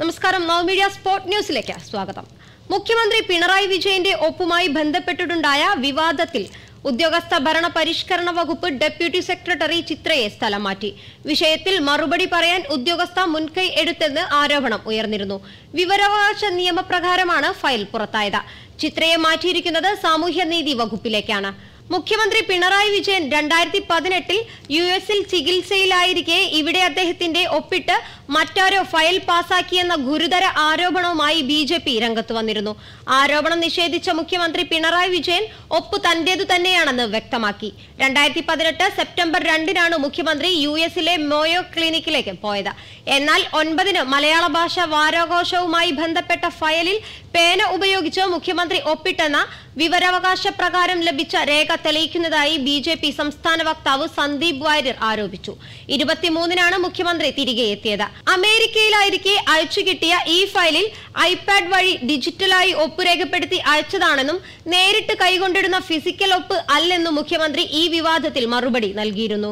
നമസ്കാരം നവ media sport ന്യൂസിലേക്ക് സ്വാഗതം. മുഖ്യമന്ത്രി പിണറായി വിജയന്റെ ഒപ്പുമായി ബന്ധപ്പെട്ടിട്ടുണ്ടായ വിവാദത്തിൽ ഉദ്യോഗസ്ഥ ഭരണ പരിഷ്കരണ വകുപ്പ് ഡെപ്യൂട്ടി സെക്രട്ടറി ചിത്രയെ സ്ഥലം മാറ്റി വിഷയത്തിൽ മറുപടി പറയാൻ ഉദ്യോഗസ്ഥ മുൻകൈ എടുത്തെന്ന് ആരോപണം ഉയർന്നിരുന്നു. വിവരാവകാശ നിയമപ്രകാരമാണ് ഫയൽ പുറത്തായത്. ചിത്രയെ മാറ്റിയിരിക്കുന്നത് സാമൂഹ്യനീതി വകുപ്പിലേക്കാണ്. മുഖ്യമന്ത്രി പിണറായി വിജയൻ രണ്ടായിരത്തി പതിനെട്ടിൽ യു എസിൽ ചികിത്സയിലായിരിക്കെ ഇവിടെ അദ്ദേഹത്തിന്റെ ഒപ്പിട്ട് മറ്റാരോ ഫയൽ പാസാക്കിയെന്ന ഗുരുതര ആരോപണവുമായി ബി രംഗത്ത് വന്നിരുന്നു. ആരോപണം നിഷേധിച്ച മുഖ്യമന്ത്രി പിണറായി വിജയൻ ഒപ്പ് തന്റേതു തന്നെയാണെന്ന് വ്യക്തമാക്കി. രണ്ടായിരത്തി പതിനെട്ട് സെപ്റ്റംബർ രണ്ടിനാണ് മുഖ്യമന്ത്രി യു എസിലെ മോയോ ക്ലിനിക്കിലേക്ക് പോയത്. എന്നാൽ ഒൻപതിന് മലയാള ഭാഷ വാരാഘോഷവുമായി ബന്ധപ്പെട്ട ഫയലിൽ പേന ഉപയോഗിച്ച് മുഖ്യമന്ത്രി ഒപ്പിട്ടെന്ന വിവരാവകാശ പ്രകാരം ലഭിച്ച രേഖ തെളിയിക്കുന്നതായി ബി ജെ പി സംസ്ഥാന വക്താവ് സന്ദീപ് വാര്യർ ആരോപിച്ചു. ഇരുപത്തിമൂന്നിനാണ് മുഖ്യമന്ത്രി തിരികെ എത്തിയത്. അമേരിക്കയിലായിരിക്കെ അയച്ചു കിട്ടിയ ഈ ഫയലിൽ ഐപാഡ് വഴി ഡിജിറ്റലായി ഒപ്പ് രേഖപ്പെടുത്തി അയച്ചതാണെന്നും നേരിട്ട് കൈകൊണ്ടിടുന്ന ഫിസിക്കൽ ഒപ്പ് അല്ലെന്നും മുഖ്യമന്ത്രി ഈ വിവാദത്തിൽ മറുപടി നൽകിയിരുന്നു.